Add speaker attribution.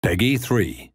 Speaker 1: Peggy 3.